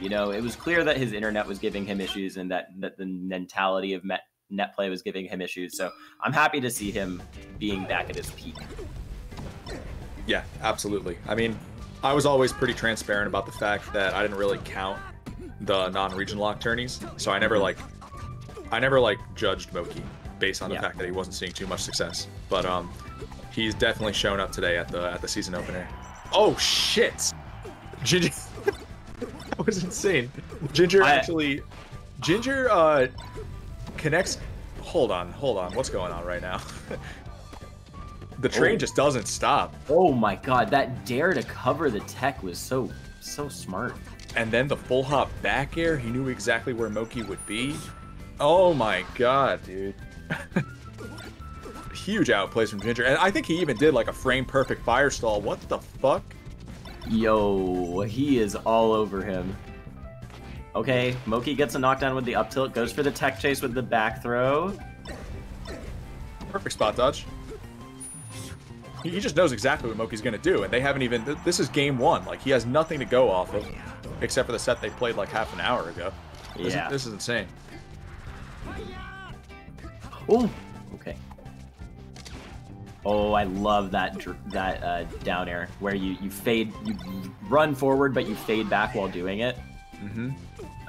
You know, it was clear that his internet was giving him issues and that, that the mentality of met, net play was giving him issues. So I'm happy to see him being back at his peak. Yeah, absolutely. I mean, I was always pretty transparent about the fact that I didn't really count the non-region lock tourneys, so I never like, I never like judged Moky based on the Yeah. fact that he wasn't seeing too much success. But um, he's definitely shown up today at the at the season opener. Oh shit! That was insane. Ginger I- actually, Ginger uh connects. Hold on, hold on. What's going on right now? the train Oh. just doesn't stop. Oh my god, that dair to cover the tech was so so smart. And then the full hop back air, he knew exactly where Moky would be. Oh my god, dude. Huge outplays from Ginger. And I think he even did like a frame perfect fire stall. What the fuck? Yo, he is all over him. Okay, Moky gets a knockdown with the up tilt, goes for the tech chase with the back throw. Perfect spot dodge. He, he just knows exactly what Moky's gonna do, and they haven't even. th- This is game one. Like he has nothing to go off of, except for the set they played like half an hour ago. This, Yeah. is, this is insane. Oh, okay. Oh, I love that that uh, down air where you you fade, you run forward, but you fade back while doing it. Mm-hmm.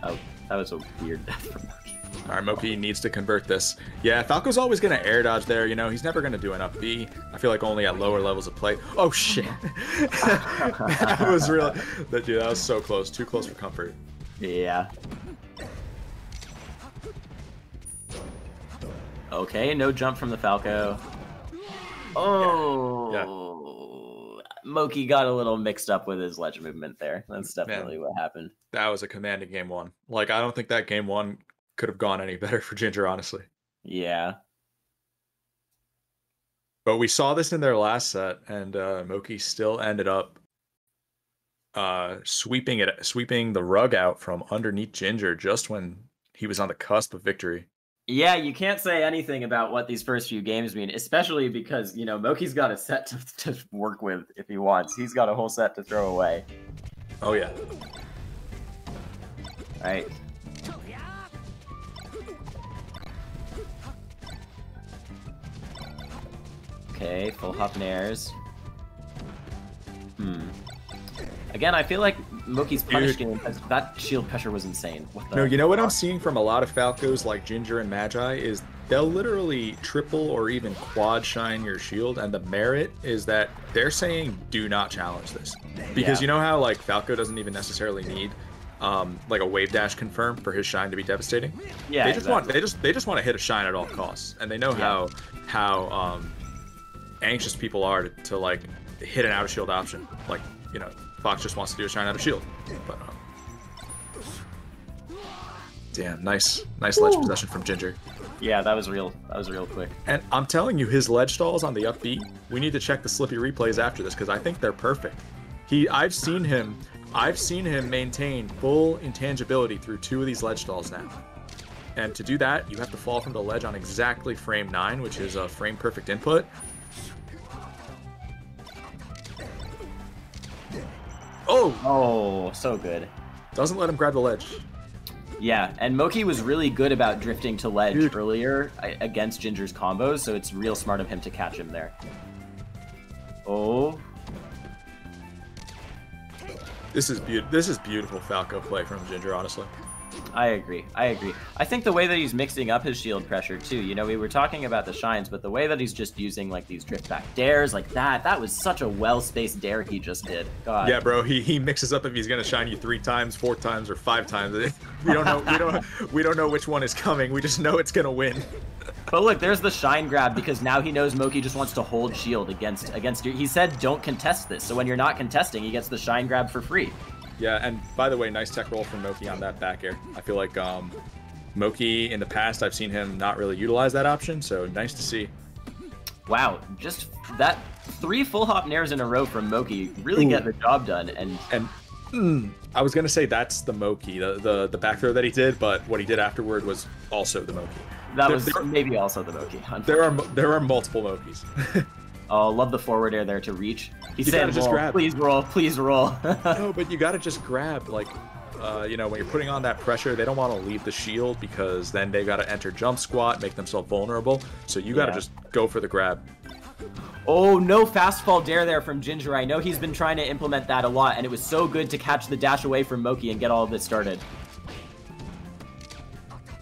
Oh, that was a weird death from Moky. All right, Moky needs to convert this. Yeah, Falco's always going to air dodge there. You know, he's never going to do an up B. I feel like only at lower levels of play. Oh, shit. that was real. That, dude, that was so close. Too close for comfort. Yeah. Okay, no jump from the Falco. Oh, Moky got a little mixed up with his ledge movement there. That's definitely what happened. That was a commanding game one. Like, I don't think that game one could have gone any better for Ginger, honestly. Yeah. But we saw this in their last set, and uh, Moky still ended up uh, sweeping it, sweeping the rug out from underneath Ginger just when he was on the cusp of victory. Yeah, you can't say anything about what these first few games mean, especially because, you know, Moky's got a set to, to work with if he wants. He's got a whole set to throw away. Oh yeah. Right. Okay, full hop nairs. Hmm. Again, I feel like Moky's punish Dude. game, that shield pressure was insane. No, you know what I'm seeing from a lot of Falcos like Ginger and Magi is they'll literally triple or even quad shine your shield, and the merit is that they're saying do not challenge this because Yeah. you know how like Falco doesn't even necessarily need um, like a wave dash confirm for his shine to be devastating. Yeah, they just want they just they just want to hit a shine at all costs, and they know Yeah. how how um, anxious people are to, to like hit an out of shield option. Like you know, Fox just wants to do a shine out of shield, but. Um, Damn, nice, nice ledge Woo. possession from Ginger. Yeah, that was real. That was real quick. And I'm telling you, his ledge stalls on the upbeat. We need to check the Slippi replays after this because I think they're perfect. He, I've seen him, I've seen him maintain full intangibility through two of these ledge stalls now. And to do that, you have to fall from the ledge on exactly frame nine, which is a frame perfect input. Oh, Oh, so good. doesn't let him grab the ledge. Yeah, and Moky was really good about drifting to ledge Dude. earlier uh, against Ginger's combos, so it's real smart of him to catch him there. Oh, This is beautiful. This is beautiful Falco play from Ginger, honestly. I agree. I agree. I think the way that he's mixing up his shield pressure too. You know, we were talking about the shines, but the way that he's just using like these drift back dairs like that, that was such a well spaced dair he just did. God. Yeah, bro. He, he mixes up if he's gonna shine you three times, four times, or five times. We don't know. We don't. we don't know which one is coming. We just know it's gonna win. But look, there's the shine grab because now he knows Moky just wants to hold shield against against you. He said don't contest this. So when you're not contesting, he gets the shine grab for free. Yeah. And by the way, nice tech roll from Moky on that back air. I feel like um, Moky in the past, I've seen him not really utilize that option. So nice to see. Wow, just that three full hop nairs in a row from Moky really Ooh. get the job done. And And mm, I was gonna say that's the Moky, the, the the back throw that he did, but what he did afterward was also the Moky. that There- was there- maybe also the Moky. There are there are multiple Mokys. Oh, love the forward air there to reach. He You said, just grab. please roll, please roll. no, but you gotta just grab like uh, you know, when you're putting on that pressure, they don't want to leave the shield because then they got to enter jump squat, make themselves vulnerable. So you got to Yeah. just go for the grab. Oh, no fast fall dair there from Ginger. I know he's been trying to implement that a lot, and it was so good to catch the dash away from Moky and get all of this started.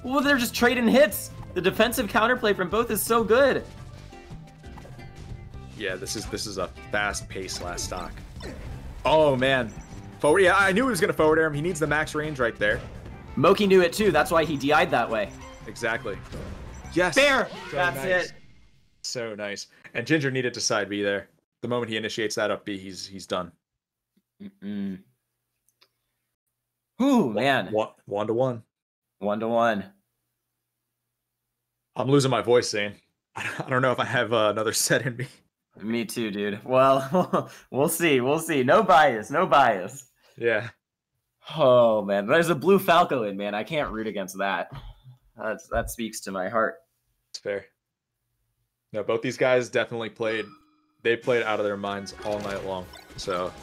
Well, they're just trading hits. The defensive counterplay from both is so good. Yeah, this is this is a fast-paced last stock. Oh man, forward. Yeah, I knew he was gonna forward air him. He needs the max range right there. Moky knew it too. That's why he DI'd that way. Exactly. Yes. Fair. So That's nice. it. So nice. And Ginger needed to side B there. The moment he initiates that up B, he's he's done. Mm-mm. Ooh, man. One, one to one. One to one. I'm losing my voice, Zane. I don't know if I have uh, another set in me. Me too, dude. Well, we'll see. We'll see. No bias. No bias. Yeah. Oh man, there's a blue Falco in, man. I can't root against that. That's that speaks to my heart. It's fair. No, both these guys definitely played. They played out of their minds all night long. So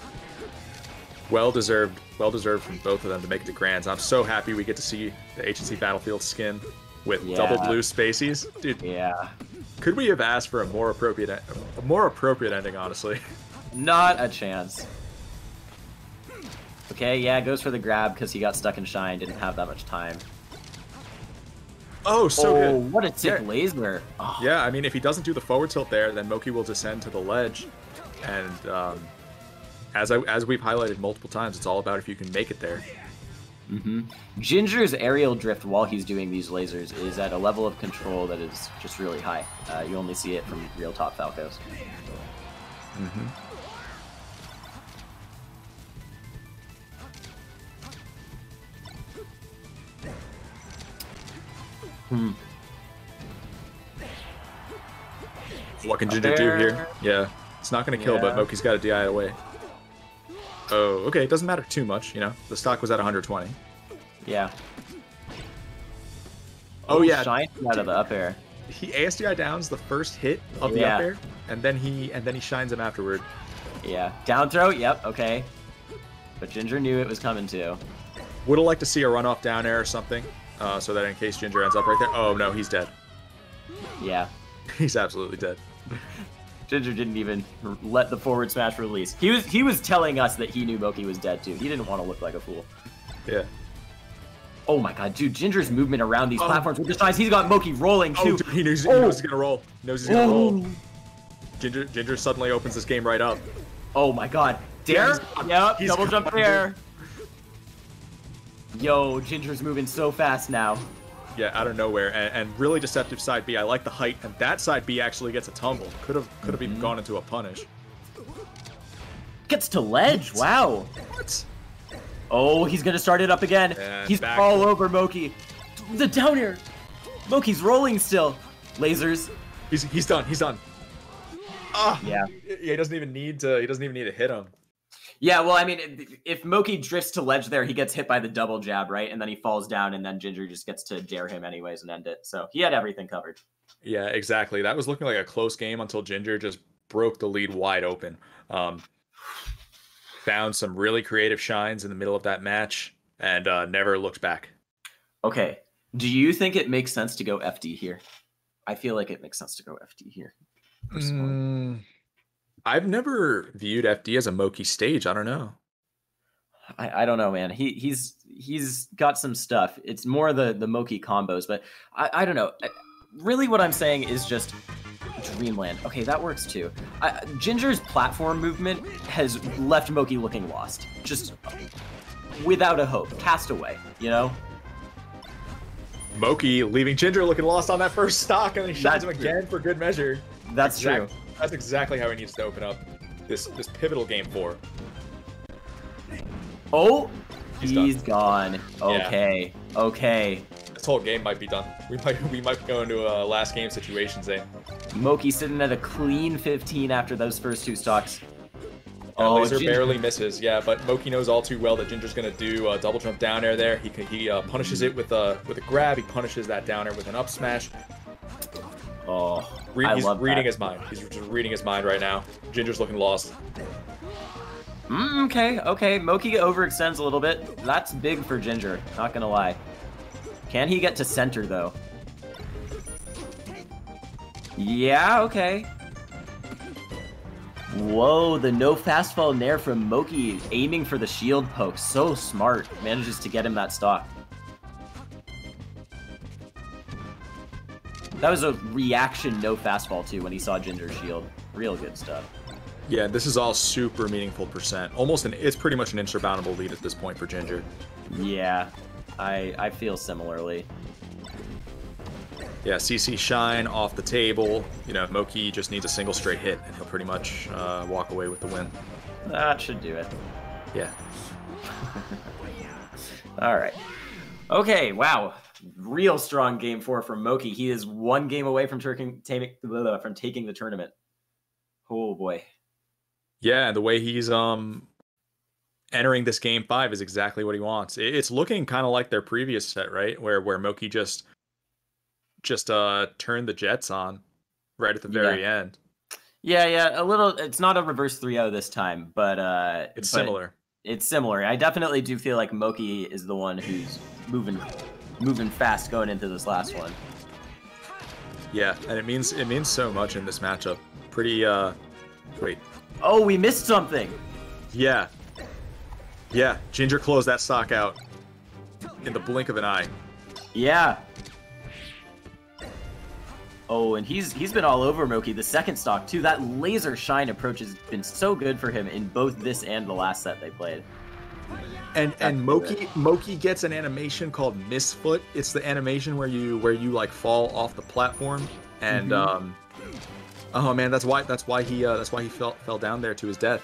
well deserved, well deserved from both of them to make it to grands. I'm so happy we get to see the agency battlefield skin with double blue spaces, dude. Yeah. Could we have asked for a more appropriate, a more appropriate ending? Honestly, Not a chance. Okay, yeah, goes for the grab because he got stuck in shine, didn't have that much time. oh, so oh, good. what a sick Yeah. laser. Oh, Yeah, I mean, if he doesn't do the forward tilt there, then Moky will descend to the ledge, and um, as I, as we've highlighted multiple times, it's all about if you can make it there. Hmm Ginger's aerial drift while he's doing these lasers is at a level of control that is just really high. Uh, you only see it from real top Falcos. Mm-hmm. Hmm. What can Ginger do here? Yeah, it's not gonna kill, but Yeah. Moky's got to DI it away. Oh, okay, it doesn't matter too much, you know. The stock was at 120. Yeah. Oh, yeah, Shine out of the up air. he ASDI downs the first hit of the Yeah. up air, and then he and then he shines him afterward. Yeah. Down throw, yep, okay. But Ginger knew it was coming too. Would have liked to see a runoff down air or something, uh, so that in case Ginger ends up right there. Oh no, he's dead. Yeah. He's absolutely dead. Ginger didn't even let the forward smash release. He was he was telling us that he knew Moky was dead too. He didn't want to look like a fool. Yeah. Oh my god, dude, Ginger's movement around these Oh. platforms with the size, he's got Moky rolling Oh, too. dude, he knows, he Oh. knows he's gonna roll. He knows he's gonna roll. Oh. Ginger, Ginger suddenly opens this game right up. Oh my god. Dair? Yep, He's double jump there. Yo, Ginger's moving so fast now. Yeah, out of nowhere, and, and really deceptive side B. I like the height, and that side B actually gets a tumble. Could have could have Mm-hmm. even gone into a punish. Gets to ledge, wow. What? Oh, he's gonna start it up again. Yeah, he's all over Moky. The down air. Moky's rolling still. Lasers. He's he's done. He's done. Ah. Yeah. Yeah, he doesn't even need to. He doesn't even need to hit him. Yeah, well, I mean, if Moky drifts to ledge there, he gets hit by the double jab, right? And then he falls down, and then Ginger just gets to dair him anyways and end it. So he had everything covered. Yeah, exactly. That was looking like a close game until Ginger just broke the lead wide open. Um, found some really creative shines in the middle of that match, and uh, never looked back. Okay. Do you think it makes sense to go FD here? I feel like it makes sense to go FD here. personally. Mm, I've never viewed FD as a Moky stage. I don't know. I, I don't know, man. He he's he's got some stuff. It's more the the Moky combos, but I, I don't know. I- Really, what I'm saying is just Dreamland. Okay, that works too. I, Ginger's platform movement has left Moky looking lost, just without a hope, cast away. You know? Moky leaving Ginger looking lost on that first stock, and then he shines him again for good measure. That's Exact- true. That's exactly how he needs to open up this this pivotal game four. Oh, He's he's gone. Okay, okay. This whole game might be done. We might we might go into a last game situation, Zane. Moky sitting at a clean 15 after those first two stocks. Oh, laser Ginger- barely misses, yeah, but Moky knows all too well that Ginger's gonna do a double jump down air there. He he uh, punishes it with a with a grab. He punishes that down air with an up smash. Oh, Re- I he's love reading that. his mind. He's just reading his mind right now. Ginger's looking lost. Mm, okay, okay. Moky overextends a little bit. That's big for Ginger, not gonna lie. Can he get to center, though? Yeah, okay. Whoa, the no fast fall nair from Moky aiming for the shield poke. So smart. Manages to get him that stock. That was a reaction no fast fall too when he saw Ginger's shield. Real good stuff. Yeah, this is all super meaningful percent. Almost an it's pretty much an insurmountable lead at this point for Ginger. Yeah, I I feel similarly. Yeah, CC Shine off the table. You know, Moky just needs a single straight hit, and he'll pretty much uh, walk away with the win. That should do it. Yeah. All right. Okay, wow. Real strong game four from Moky. He is one game away from, turking, from taking the tournament. Oh boy. Yeah, the way he's um entering this game five is exactly what he wants. It's looking kind of like their previous set, right? Where where Moky just just uh turned the Jets on right at the very Yeah. end. Yeah, yeah, a little. It's not a reverse 3-0 this time, but uh, It's but similar. It's similar. I definitely do feel like Moky is the one who's moving, moving fast going into this last one. Yeah, and it means it means so much in this matchup. Pretty uh wait. Oh, we missed something. Yeah. Yeah, Ginger closed that stock out in the blink of an eye. Yeah. Oh, and he's he's been all over Moky the second stock too. That laser shine approach has been so good for him in both this and the last set they played. And and Moky Moky gets an animation called misfoot. It's the animation where you where you like fall off the platform and Mhm. um oh man that's why that's why he uh, that's why he fell fell down there to his death.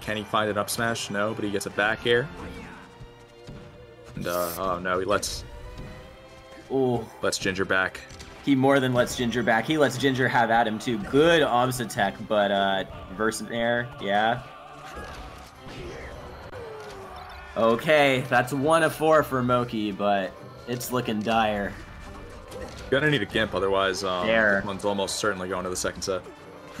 Can he find an up smash? No, but he gets a back air. And uh, oh no, he lets Oh, lets Ginger back. he more than lets Ginger back. He lets Ginger have at him too. Good obs attack, but uh versus air, yeah. Okay, that's one of four for Moky, but it's looking dire. Gonna need a gimp, otherwise um, There. one's almost certainly going to the second set.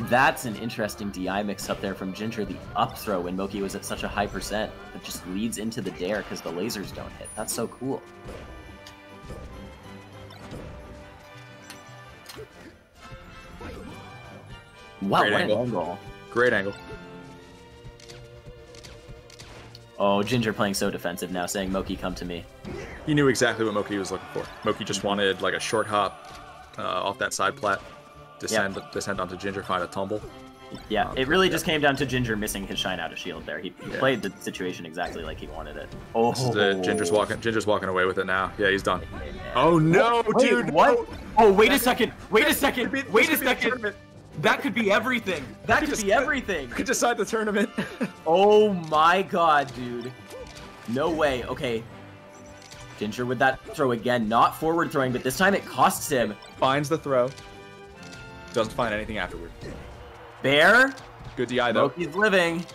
That's an interesting DI mix up there from Ginger. The up throw when Moky was at such a high percent that just leads into the dare because the lasers don't hit. That's so cool. Wow, Great what angle. an angle. Great angle. Oh, Ginger playing so defensive now, saying Moky, come to me. He knew exactly what Moky was looking for. Moky just wanted like a short hop uh, off that side plat, descend descend onto Ginger, find a tumble. Yeah, Um, it really yeah. just came down to Ginger missing his shine out of shield there. He, he Yeah. played the situation exactly like he wanted it. Oh, This it. Ginger's walking. Ginger's walking away with it now. Yeah, he's done. Yeah. Oh no, Wait, dude! what? no. Oh, wait a second. Wait a second. Could be- this Wait a could be the second. Tournament. That could be everything. That could just- be everything. Could decide the tournament. Oh my god, dude. No way. Okay. Ginger with that throw again. Not forward throwing, but this time it costs him. Finds the throw. Doesn't find anything afterward. Bear. Good DI though. Moky's living.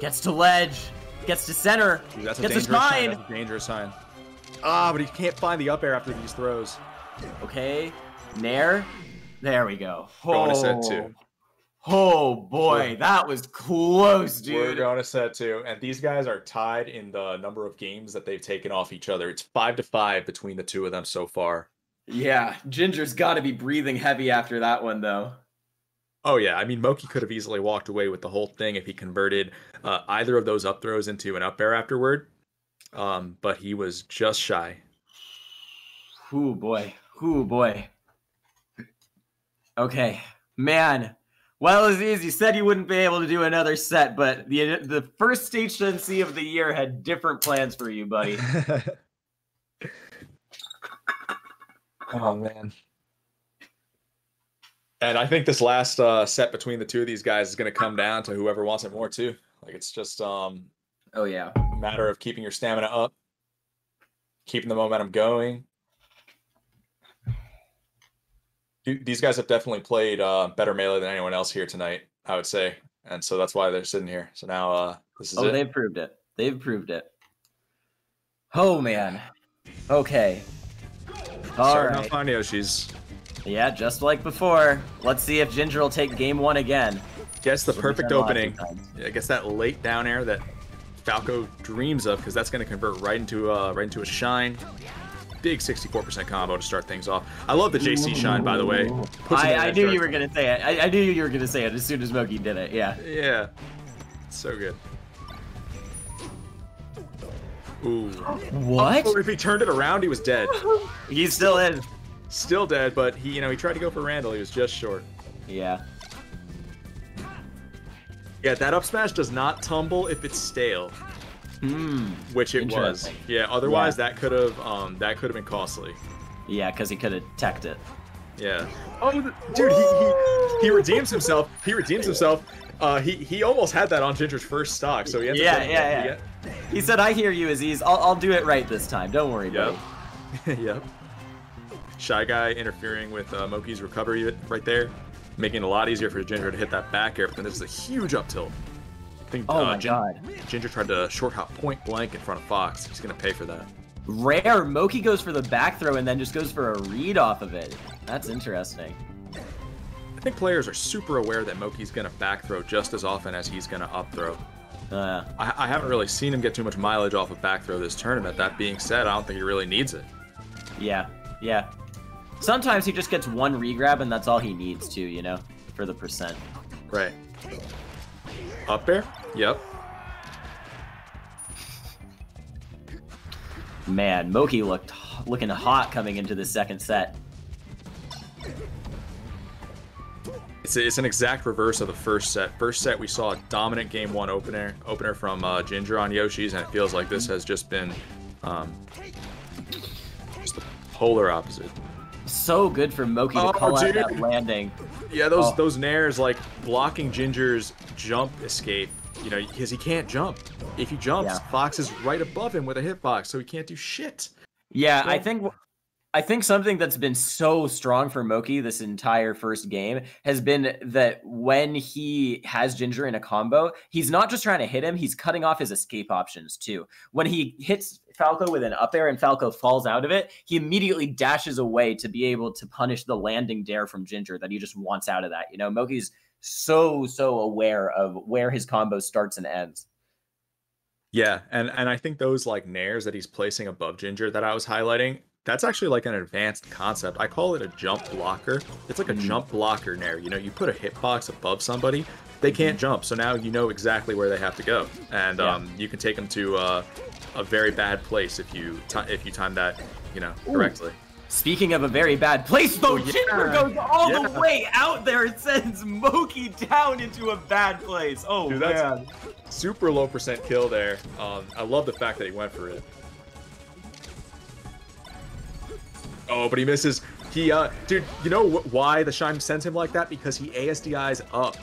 Gets to ledge. Gets to center. Dude, that's a Gets dangerous a sign. shine. That's a dangerous sign. Ah, but he can't find the up air after these throws. Okay. Nair. There we go. Going to set Oh. two. Oh boy, that was close, dude. We're going to set two, and these guys are tied in the number of games that they've taken off each other. It's five to five between the two of them so far. Yeah, Ginger's got to be breathing heavy after that one, though. Oh yeah, I mean Moky could have easily walked away with the whole thing if he converted uh, either of those up throws into an up air afterward. Um, but he was just shy. Ooh boy. Ooh boy. Okay, man. Well, Aziz, you said you wouldn't be able to do another set, but the the first HNC of the year had different plans for you, buddy. oh man. And I think this last uh, set between the two of these guys is going to come down to whoever wants it more too. Like it's just um, Oh yeah. a matter of keeping your stamina up, keeping the momentum going. Th- These guys have definitely played uh, better melee than anyone else here tonight, I would say, and so that's why they're sitting here. So now uh, this is Oh, it. they've proved it. They've proved it. Oh man. Okay. All Starting right. off on Yoshi's. Yeah, just like before. Let's see if Ginger will take game one again. Gets the She'll perfect defend lots of opening. times. Yeah, gets that late down air that Falco dreams of because that's going to convert right into uh, right into a shine. Big 64% combo to start things off. I love the JC shine, by the way. Puts him in I, I knew you were gonna say it. I, I knew you were gonna say it as soon as Moky did it. Yeah. Yeah, so good. Ooh. What? Oh, if he turned it around, he was dead. He's still in. Still dead, but he, you know, he tried to go for Randall. He was just short. Yeah. Yeah, that up smash does not tumble if it's stale, Hmm. which it was. Yeah, otherwise that could have um that could have been costly. Yeah, because he could have teched it. Yeah. Oh, dude, he, he he redeems himself. He redeems himself. Uh, he he almost had that on Ginger's first stock, so he ends Yeah, up yeah, it. yeah. He said, "I hear you, Aziz. I'll, I'll do it right this time. Don't worry, Yep. buddy." yep. Shy guy interfering with uh, Moky's recovery right there, making it a lot easier for Ginger to hit that back air. But then this is a huge up tilt. I think Oh uh, my Gin- god. Ginger tried to short hop point blank in front of Fox. He's gonna pay for that. Rare. Moky goes for the back throw and then just goes for a read off of it. That's interesting. I think players are super aware that Moky's gonna back throw just as often as he's gonna up throw. Uh, I, I haven't really seen him get too much mileage off of back throw this tournament. That being said, I don't think he really needs it. yeah, yeah. Sometimes he just gets one regrab and that's all he needs to, you know, for the percent. Right. Up air? Yep. Man, Moky looked looking hot coming into the second set. It's, it's an exact reverse of the first set. First set, we saw a dominant game one opener opener from uh, Ginger on Yoshi's, and it feels like this has just been um, just the polar opposite. So good for Moky to Oh, call out that landing. Yeah, those Oh. those nairs like blocking Ginger's jump escape. You know, because he can't jump. If he jumps, Yeah. Fox is right above him with a hitbox, so he can't do shit. Yeah, I think I think something that's been so strong for Moky this entire first game has been that when he has Ginger in a combo, he's not just trying to hit him, he's cutting off his escape options too. When he hits Falco with an up air and Falco falls out of it, he immediately dashes away to be able to punish the landing dair from Ginger that he just wants out of that. You know, Moky's so so aware of where his combo starts and ends. Yeah, and and I think those like nairs that he's placing above Ginger that I was highlighting, that's actually like an advanced concept. I call it a jump blocker. It's like a Mhm. jump blocker nair. You know, you put a hitbox above somebody, they can't jump, so now you know exactly where they have to go, and Yeah. um, you can take them to uh, a very bad place if you ti if you time that, you know, Ooh. Speaking of a very bad place, though, Oh, yeah. Goes all Yeah. the way out there and sends Moky down into a bad place. Oh Dude, man. Super low percent kill there. Um, I love the fact that he went for it. Oh, but he misses. He, uh, dude, you know wh- why the shine sends him like that? Because he ASDI's up.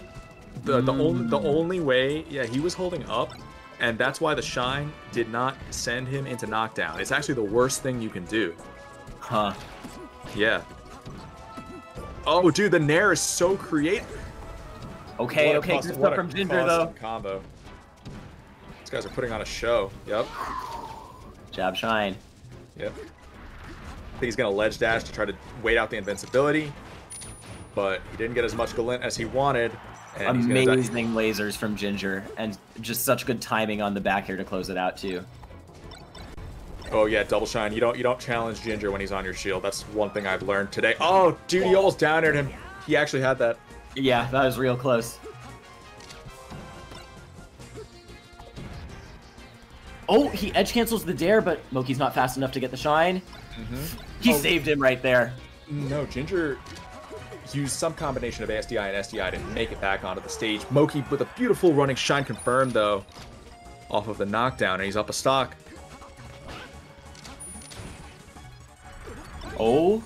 The the only the Mm. only way, yeah, he was holding up, and that's why the shine did not send him into knockdown. It's actually the worst thing you can do. Huh. Yeah. Oh, dude, the nair is so creative. Okay, What okay, good stuff from Ginger though. Combo. These guys are putting on a show. Yep. Jab shine. Yep. I think he's gonna ledge dash to try to wait out the invincibility, but he didn't get as much glint as he wanted. And he's gonna die- Amazing lasers from Ginger, and just such good timing on the back here to close it out too. Oh yeah, double shine. You don't you don't challenge Ginger when he's on your shield. That's one thing I've learned today. Oh, dude, he almost down aired him. He actually had that. Yeah, that was real close. Oh, he edge cancels the dair, but Moky's not fast enough to get the shine. Mm-hmm. He Oh. saved him right there. No, Ginger used some combination of ASDI and SDI to make it back onto the stage. Moky with a beautiful running shine confirmed though, off of the knockdown, and he's up a stock. Oh.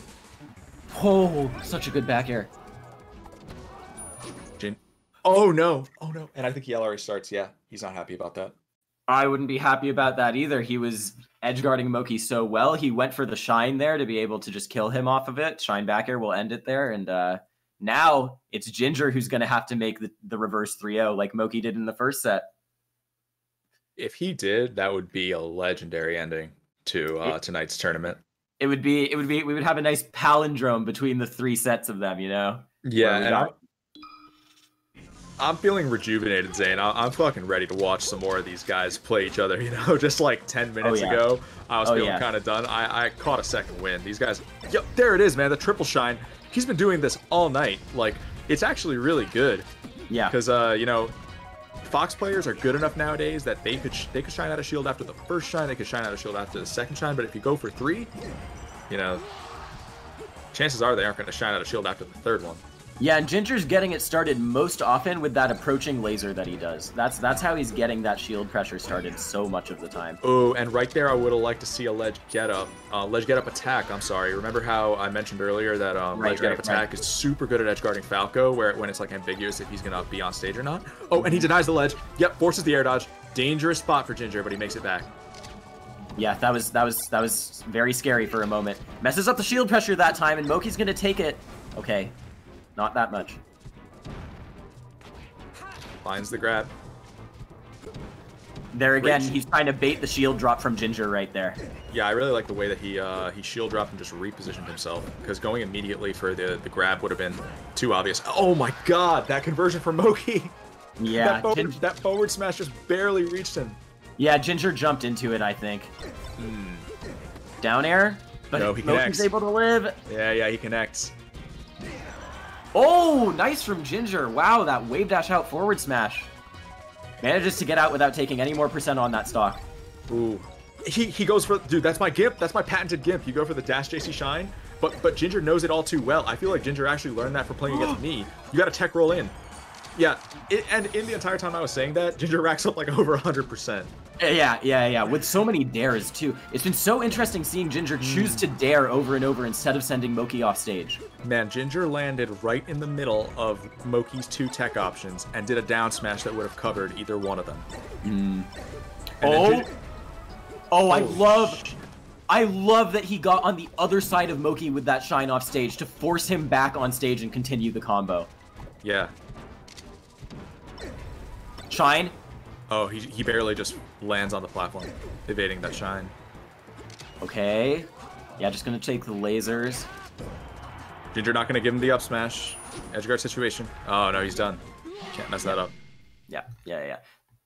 Oh, such a good back air. Jin. Oh no! Oh no! And I think he LRA starts. Yeah, he's not happy about that. I wouldn't be happy about that either. He was edge guarding Moky so well. He went for the shine there to be able to just kill him off of it. Shine back air will end it there. And uh, now it's Ginger who's going to have to make the, the reverse 3 0 like Moky did in the first set. If he did, that would be a legendary ending to uh, tonight's tournament. It would be, it would be, we would have a nice palindrome between the three sets of them, you know? Yeah, and I, got- I'm feeling rejuvenated, Zane. I'm fucking ready to watch some more of these guys play each other. You know, just like 10 minutes Oh, yeah. ago, I was Oh, feeling yeah. kind of done. I-, I caught a second win. These guys, yep, there it is, man. The triple shine. He's been doing this all night. Like, it's actually really good Yeah. because, uh, you know, Fox players are good enough nowadays that they could they could shine out a shield after the first shine. They could shine out a shield after the second shine. But if you go for three, you know, chances are they aren't going to shine out a shield after the third one. Yeah, and Ginger's getting it started most often with that approaching laser that he does. That's that's how he's getting that shield pressure started so much of the time. Oh, and right there, I would have liked to see a ledge get up, uh, ledge get up attack. I'm sorry. Remember how I mentioned earlier that um, Right, ledge get up right, attack is super good at edge guarding Falco, where when it's like ambiguous if he's gonna be on stage or not. Oh, and he denies the ledge. Yep, forces the air dodge. Dangerous spot for Ginger, but he makes it back. Yeah, that was that was that was very scary for a moment. Messes up the shield pressure that time, and Moky's gonna take it. Okay, not that much. Finds the grab. There again, he's trying to bait the shield drop from Ginger right there. Yeah, I really like the way that he uh, he shield dropped and just repositioned himself because going immediately for the the grab would have been too obvious. Oh my God, that conversion from Moky. Yeah, that, forward, that forward smash just barely reached him. yeah, Ginger jumped into it, I think. Down air, but. No, he Moky's connects. able to live. Yeah, yeah, he connects. Oh, nice from Ginger. Wow, that wave dash out forward smash. Manages to get out without taking any more percent on that stock. Ooh. He he goes for dude. That's my gimp. That's my patented gimp. You go for the dash JC shine, but but Ginger knows it all too well. I feel like Ginger actually learned that from playing against me. You got to tech roll in. Yeah, it, and in the entire time I was saying that, Ginger racks up like over hundred percent. Yeah, yeah, yeah. With so many dairs too. It's been so interesting seeing Ginger hmm. choose to dair over and over instead of sending Moky off stage. Man, Ginger landed right in the middle of Moky's two tech options and did a down smash that would have covered either one of them. Hmm. Then Oh, oh, I Oh, love, I love that he got on the other side of Moky with that shine off stage to force him back on stage and continue the combo. yeah. Shine. Oh, he, he barely just lands on the platform, evading that shine. Okay. Yeah, just gonna take the lasers. Ginger not gonna give him the up smash. Edge guard situation. Oh no, he's done. Can't mess that up. Yeah, yeah, yeah.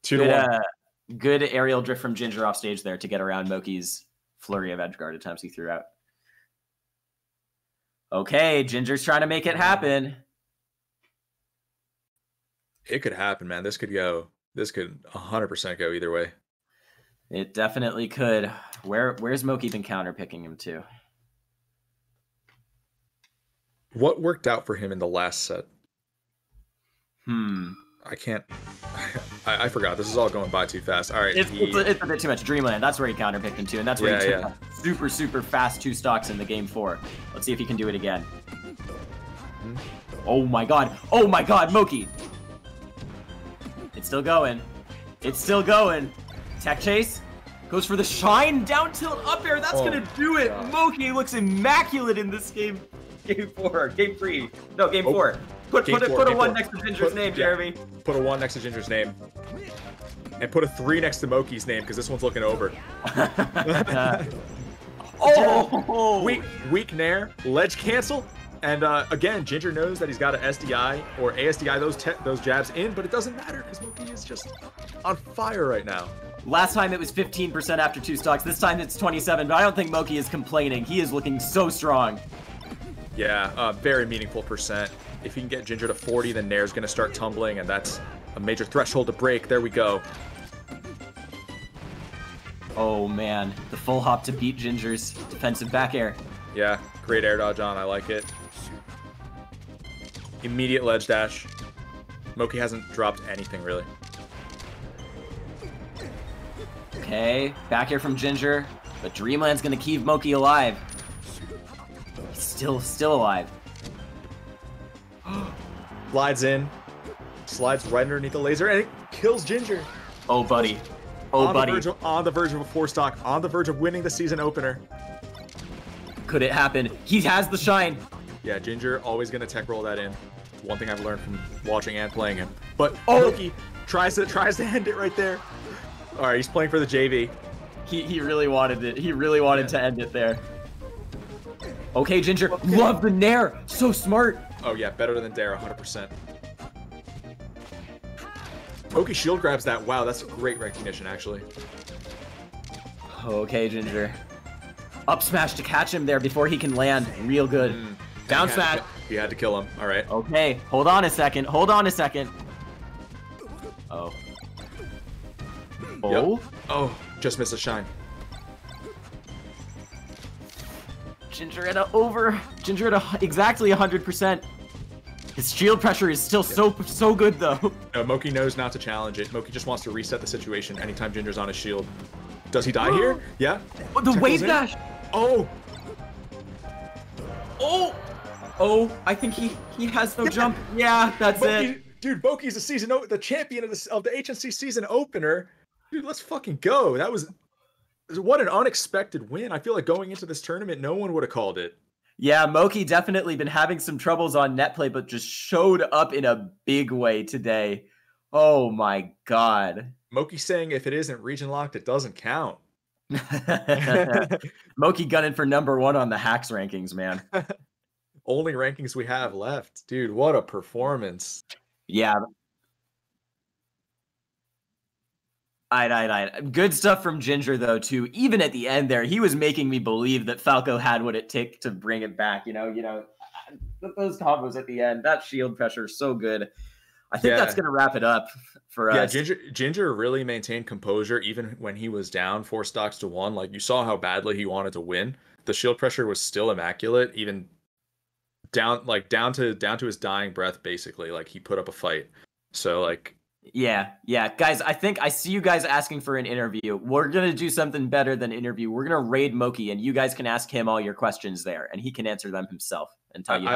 Two Good, to one. uh, good aerial drift from Ginger off stage there to get around Moky's flurry of edge guard attempts he threw out. Okay, Ginger's trying to make it happen. It could happen, man. This could go. This could 100% go either way. It definitely could. Where where's Moky been counterpicking him to? What worked out for him in the last set? Hmm. I can't. I, I forgot. This is all going by too fast. All right. It's, he- it's, a, it's a bit too much. Dreamland. That's where he counterpicked him to, and that's where he took that super super fast two stocks in the game four. Let's see if he can do it again. Hmm? Oh my god! Oh my god, Moky! It's still going. It's still going. Tech chase goes for the shine down tilt up air. That's Oh gonna do it. God. Moky looks immaculate in this game. Game four, game three. No, game Oh. four. Put Game put a, four, put a one four. next to Ginger's Put- name, yeah. Jeremy. put a one next to Ginger's name, and put a three next to Moky's name because this one's looking over. oh, Weak, weak Nair, ledge cancel, and uh, again, Ginger knows that he's got a SDI or ASDI those those jabs in, but it doesn't matter because Moky is just on fire right now. Last time it was 15% after two stocks. This time it's 27, but I don't think Moky is complaining. He is looking so strong. Yeah, uh, very meaningful percent. If he can get Ginger to 40, then Nair's gonna start tumbling, and that's a major threshold to break. There we go. Oh man, the full hop to beat Ginger's defensive back air. Yeah, great air dodge on. I like it. Immediate ledge dash. Moky hasn't dropped anything really. Okay, back here from Ginger, but Dreamland's gonna keep Moky alive. He's still, still alive. Slides in, slides right underneath the laser, and it kills Ginger. Oh buddy, oh on buddy, The of, on the verge of a four stock, on the verge of winning the season opener. could it happen? He has the shine. Yeah, Ginger always gonna tech roll that in. It's one thing I've learned from watching and playing him. But Oh! Moky tries to tries to end it right there. All right, he's playing for the JV. He, he really wanted it. He really wanted to end it there. Okay, Ginger, love the nair. So smart. Oh yeah, better than Dair, 100%. Moky shield grabs that. Wow, that's great recognition, actually. Okay, Ginger. Up smash to catch him there before he can land. Real good. Mm. Had to- He had to kill him. All right. Okay, hold on a second. Hold on a second. Oh. Oh? Oh, just missed a shine. Ginger at a over. Ginger at a, exactly 100%. His shield pressure is still so so good though. No, Moky knows not to challenge it. Moky just wants to reset the situation anytime Ginger's on his shield. Does he die here? Yeah. Oh, the wave dash. Oh. Oh, I think he he has no jump. Yeah, that's it. Dude, Moky's the season o- the champion of the of the HNC season opener. Dude, let's fucking go. That was what an unexpected win. I feel like going into this tournament, no one would have called it. Yeah, Moky definitely been having some troubles on net play, but just showed up in a big way today. Oh my god. Moky saying if it isn't region locked, it doesn't count. Moky gunning for number one on the Hax rankings, man. Only rankings we have left. Dude, what a performance. Yeah. Alright, alright, alright. Good stuff from Ginger though too. Even at the end there, he was making me believe that Falco had what it took to bring it back. You know, you know, those combos at the end, that shield pressure so good. I think that's gonna wrap it up for Yeah, us. Ginger Ginger really maintained composure even when he was down four stocks to one. Like you saw how badly he wanted to win. The shield pressure was still immaculate, even down like down to down to his dying breath, basically. Like he put up a fight. So like Yeah, yeah. Guys, I think I see you guys asking for an interview. We're going to do something better than interview. We're going to raid Moky, and you guys can ask him all your questions there, and he can answer them himself and tell you. I